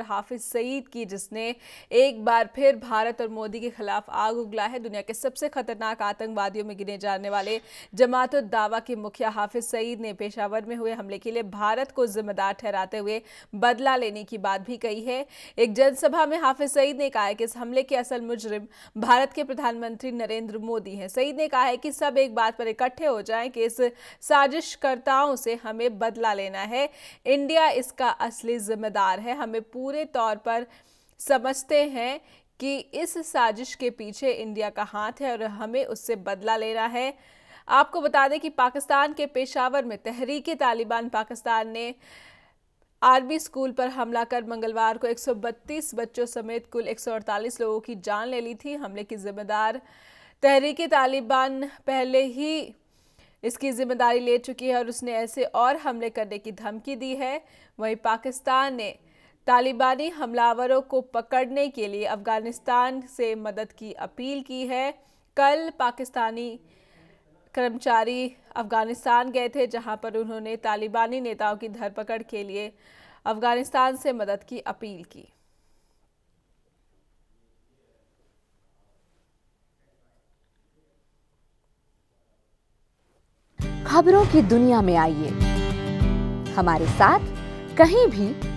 हाफिज सईद की, जिसने एक बार फिर भारत और मोदी के खिलाफ आग उगला है। दुनिया के सबसे खतरनाक आतंकवादियों में गिने जाने वाले जमात दावा के मुखिया हाफिज सईद ने पेशावर में हुए हमले के लिए भारत को जिम्मेदार ठहराते हुए बदला लेने की बात भी कही है। एक जनसभा में हाफिज सईद ने कहा है कि इस हमले के असल मुजरिम भारत के प्रधानमंत्री नरेंद्र मोदी हैं। सईद ने कहा है कि सब एक बात पर इकट्ठे हो जाए कि इस साजिशकर्ताओं से हमें बदला लेना है। इंडिया इसका असली जिम्मेदार है। हमें पूरे तौर पर समझते हैं कि इस साजिश के पीछे इंडिया का हाथ है और हमें उससे बदला लेना है। आपको बता दें कि पाकिस्तान के पेशावर में तहरीक तालिबान पाकिस्तान ने आर्मी स्कूल पर हमला कर मंगलवार को 132 बच्चों समेत कुल 148 लोगों की जान ले ली थी। हमले की जिम्मेदार तहरीक तालिबान पहले ही इसकी ज़िम्मेदारी ले चुकी है और उसने ऐसे और हमले करने की धमकी दी है। वहीं पाकिस्तान ने तालिबानी हमलावरों को पकड़ने के लिए अफ़गानिस्तान से मदद की अपील की है। कल पाकिस्तानी कर्मचारी अफ़गानिस्तान गए थे, जहाँ पर उन्होंने तालिबानी नेताओं की धरपकड़ के लिए अफ़गानिस्तान से मदद की अपील की। खबरों की दुनिया में आइए। हमारे साथ कहीं भी